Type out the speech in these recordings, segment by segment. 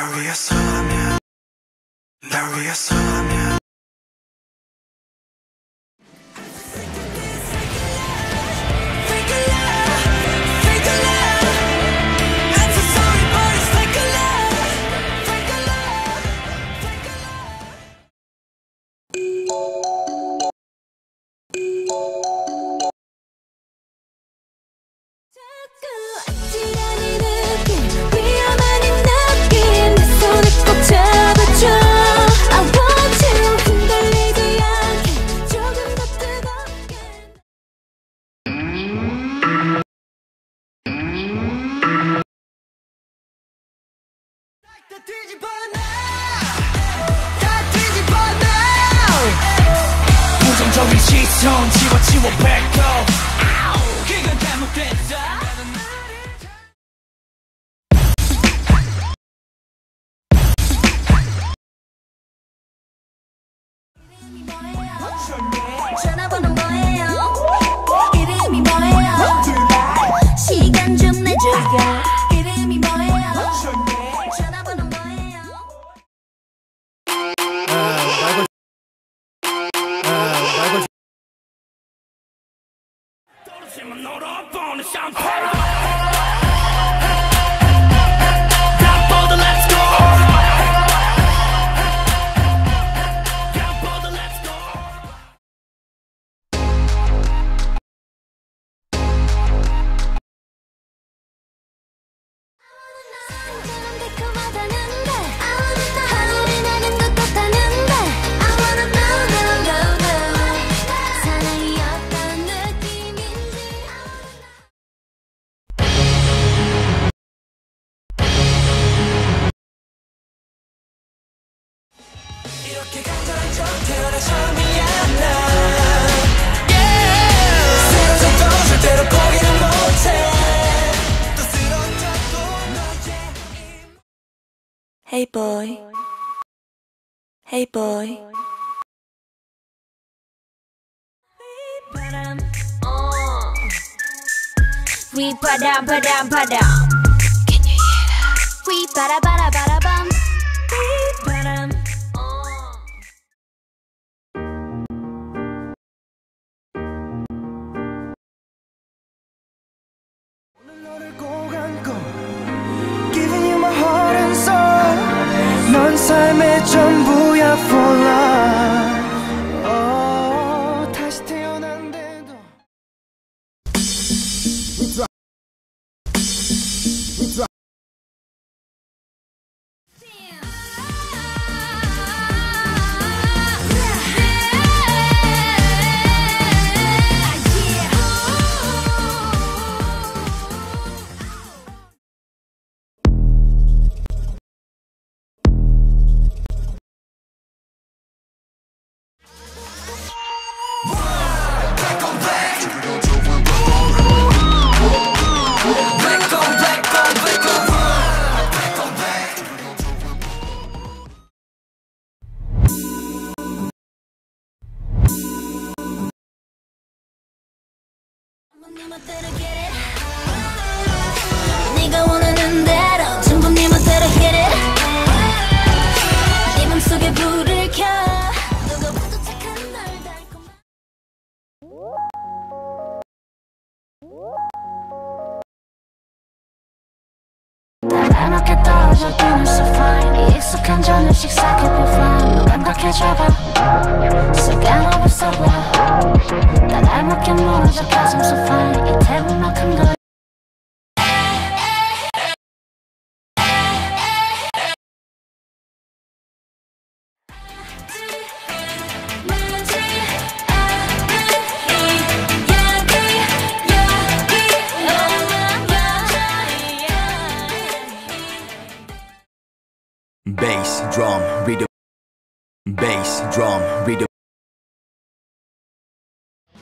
There we 지쳐 지워 지워 back up. Hey boy. We ba dum ba dum ba dum. Can you hear that? We ba da ba da ba da bum. Giving you my heart and soul, for love. 익숙한 전을 식사해 be fine 너 감각해져봐 시간 없어 보여 난 알맞게 무너져 가슴 so fine 이 태국만큼 더 bass drum rhythm bass drum rhythm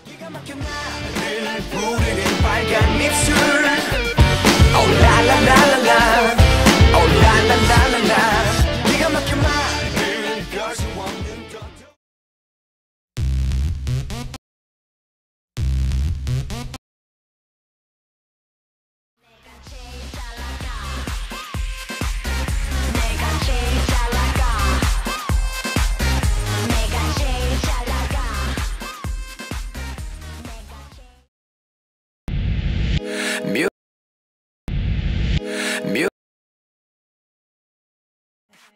기가 막혀 나를 부르는 빨간 입술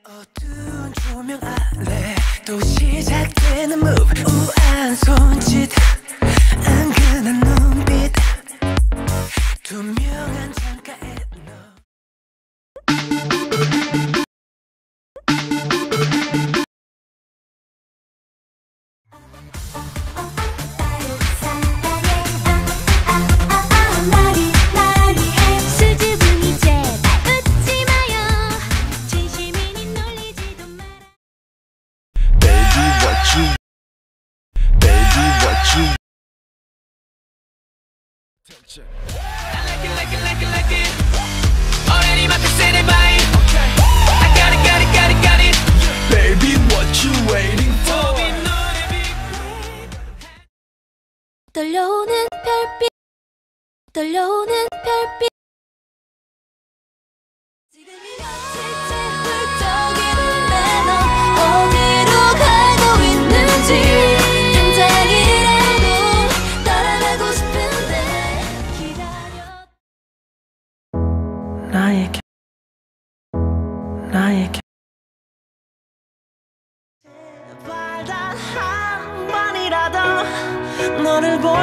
어두운 조명 아래 또 시작되는 move. 우아한 손짓 은근한 눈빛. 투명한 창가에 baby what you waiting for 떨려오는 별빛 떨려오는 별빛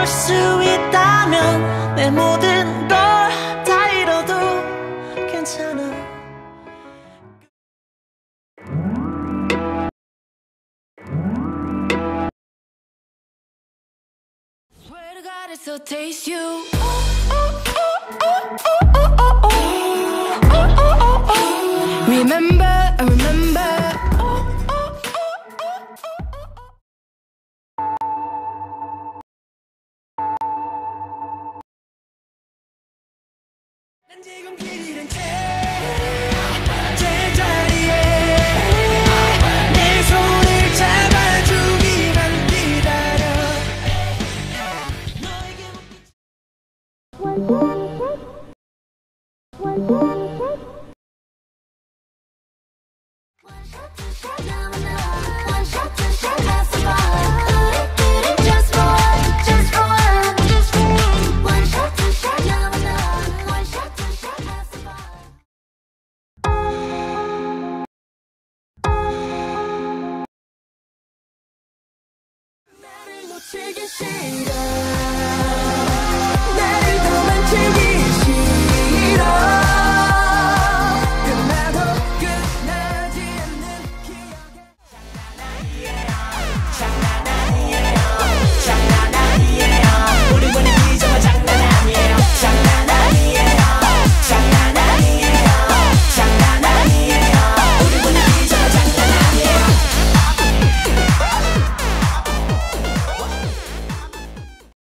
수 있다면 내 모든 걸 다 잃어도 괜찮아 Swear to God it's so taste you Remember, 지금 길이는 채